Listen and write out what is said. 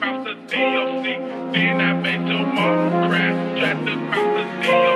Then I made your mom. Tried to cross the D.O.C.